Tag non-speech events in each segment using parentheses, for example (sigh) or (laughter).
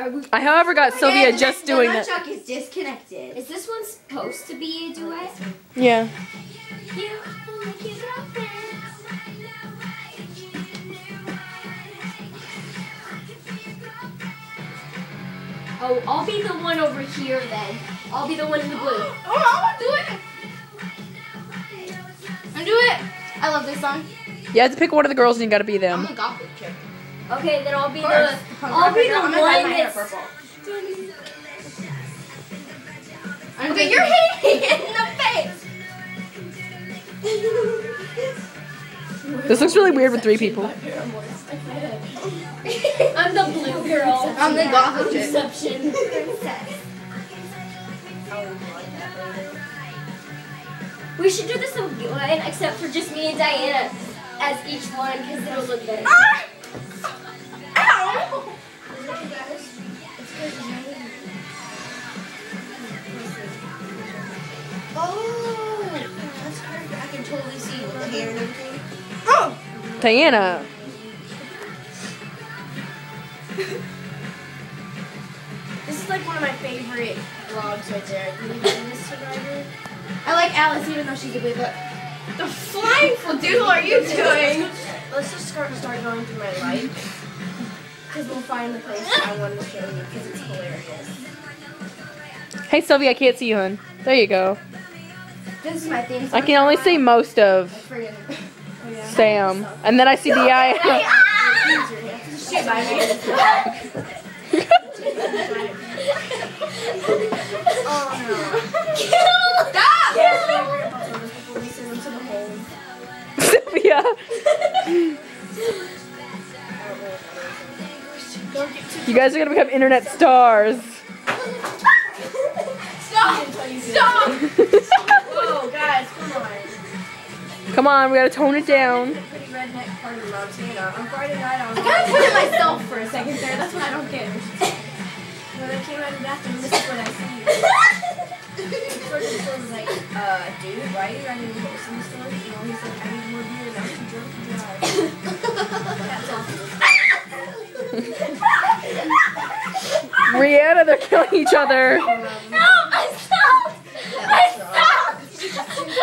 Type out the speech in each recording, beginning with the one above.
Are we, I, however, got Sylvia And just nut- doing the that. nunchuck is disconnected. is this one supposed to be a duet? Yeah. Oh, I'll be the one over here then. I'll be the one in the blue. Oh, I want to do it. I do it. I love this song. You have to pick one of the girls and you gotta be I'm them. a gothic chick. Okay, then I'll be the First, punk I'll be rocker the girl. I'm one that's purple. Okay, you're hitting me in the face. This looks really weird with three people. I'm the blue girl. I'm the gothic chick. Deception. We should do this again, except for just me and Diana as each one, because it'll look better. Ah! Totally see with the hair and everything. Oh! Diana. This is like one of my favorite vlogs right there. You know this survivor? I like Alice even though she's ugly, but the flying fladoodle are you doing? Let's just start start going through my life. Because we'll find the post I wanted to show you because it's hilarious. Hey Sylvia, I can't see you, hun. There you go. This is my theme I can only see most of Friggin' oh, Sam, and then I see the eye. (laughs) Shit, by me. Oh no. Stop! My grandpa told us before we send them to the hole. Sylvia. Don't get too You guys are gonna become internet stars. Stop! Stop! (laughs) Come on. We gotta tone it down. Pretty redneck part of Montana. On Friday night, I was I gotta put it myself for a second there. That's what I don't get. When I came out of the bathroom, this is what I see. The person was like, uh, dude, why are you running the host in the store? You know, he said, I need more beer I'm too drunk to drive. That's awesome. Rihanna, they're killing each other. No, I stopped! I stopped!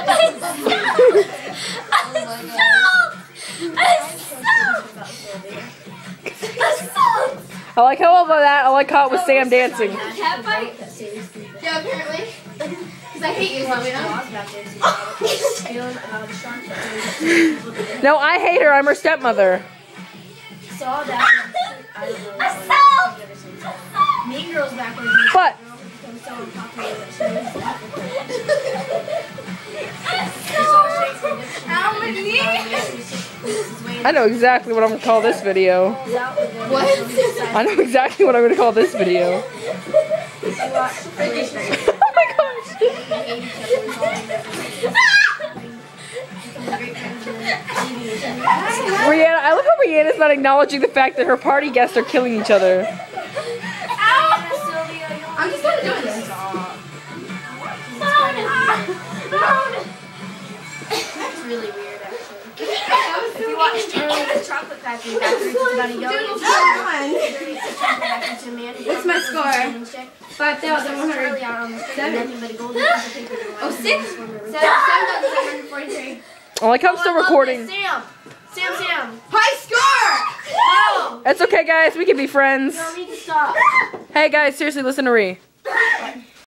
I stopped! I stopped! I stopped! I like how all of that. I like how it was Sam dancing. Cat fight? Yeah, apparently. (laughs) Because I hate you, Sylvia. (laughs) No, I hate her. I'm her stepmother. Saw that. I don't know. I stopped! Mean Girls back when But became so unpopular (laughs) I know exactly what I'm gonna call this video. What? I know exactly what I'm gonna call this video. (laughs) Oh my gosh. (laughs) Rihanna, I love how Rihanna's not acknowledging the fact that her party guests are killing each other. The street with nothing but a golden piece of paper. Oh, six? Seven thousand seven hundred forty-three. Oh, I like how I'm still recording. Sam! Sam, Sam! High score! Oh! It's okay, guys. We can be friends. You don't need to stop. Hey, guys, seriously, listen to Ree.